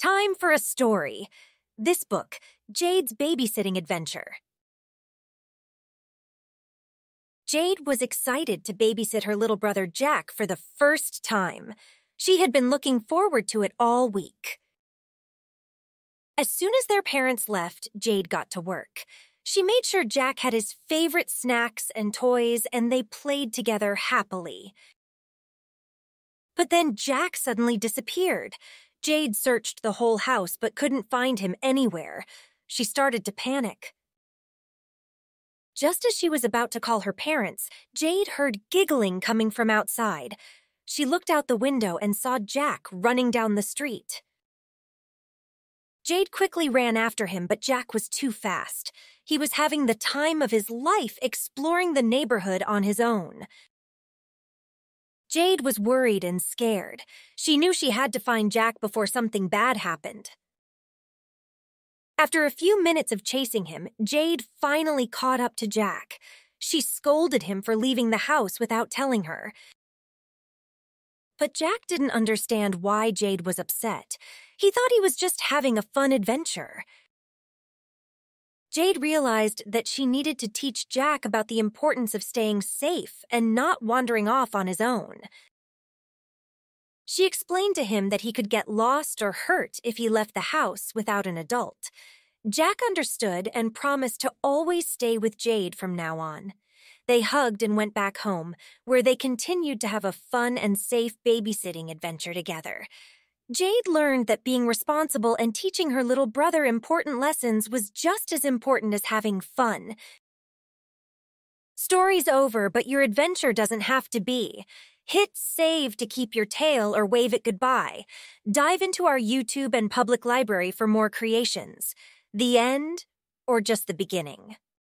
Time for a story. This book, Jade's Babysitting Adventure. Jade was excited to babysit her little brother Jack for the first time. She had been looking forward to it all week. As soon as their parents left, Jade got to work. She made sure Jack had his favorite snacks and toys, and they played together happily. But then Jack suddenly disappeared. Jade searched the whole house but couldn't find him anywhere. She started to panic. Just as she was about to call her parents, Jade heard giggling coming from outside. She looked out the window and saw Jack running down the street. Jade quickly ran after him, but Jack was too fast. He was having the time of his life exploring the neighborhood on his own. Jade was worried and scared. She knew she had to find Jack before something bad happened. After a few minutes of chasing him, Jade finally caught up to Jack. She scolded him for leaving the house without telling her. But Jack didn't understand why Jade was upset. He thought he was just having a fun adventure. Jade realized that she needed to teach Jack about the importance of staying safe and not wandering off on his own. She explained to him that he could get lost or hurt if he left the house without an adult. Jack understood and promised to always stay with Jade from now on. They hugged and went back home, where they continued to have a fun and safe babysitting adventure together. Jade learned that being responsible and teaching her little brother important lessons was just as important as having fun. Story's over, but your adventure doesn't have to be. Hit save to keep your tale or wave it goodbye. Dive into our YouTube and public library for more creations. The end or just the beginning?